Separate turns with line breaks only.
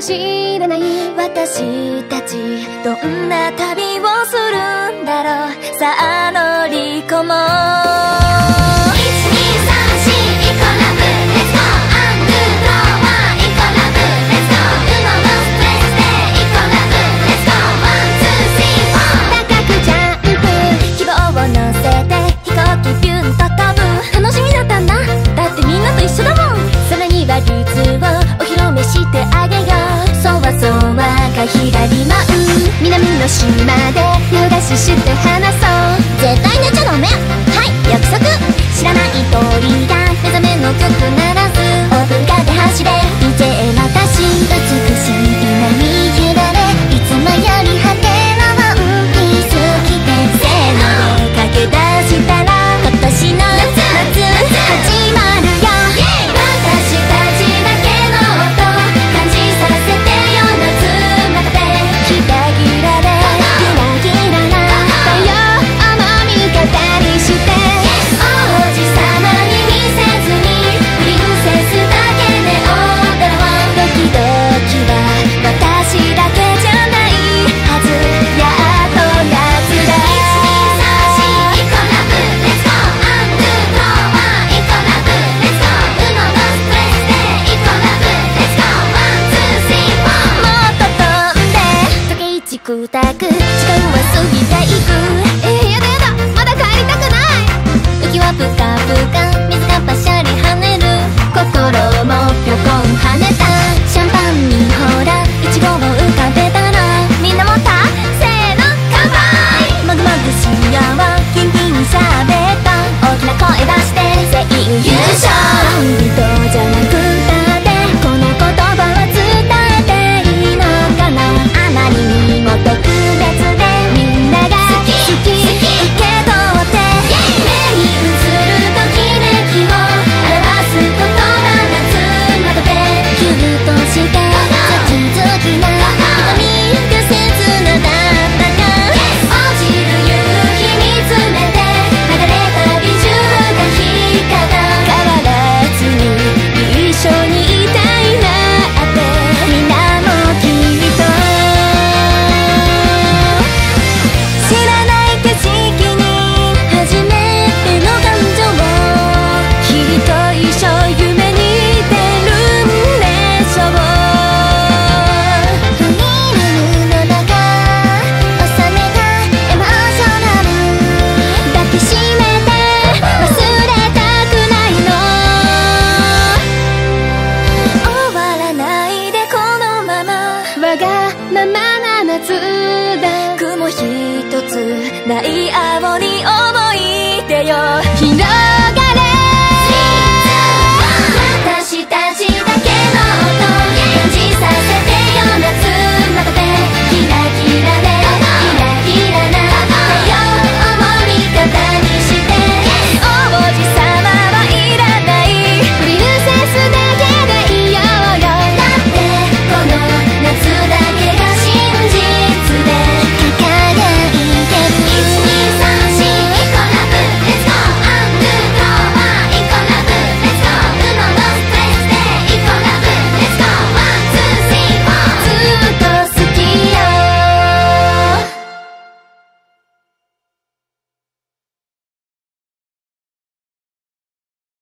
知らない。
私たちどんな旅をするんだろう。さあ乗り込もう。して話そうくたく時間は過ぎていく。つだ。雲一つない青に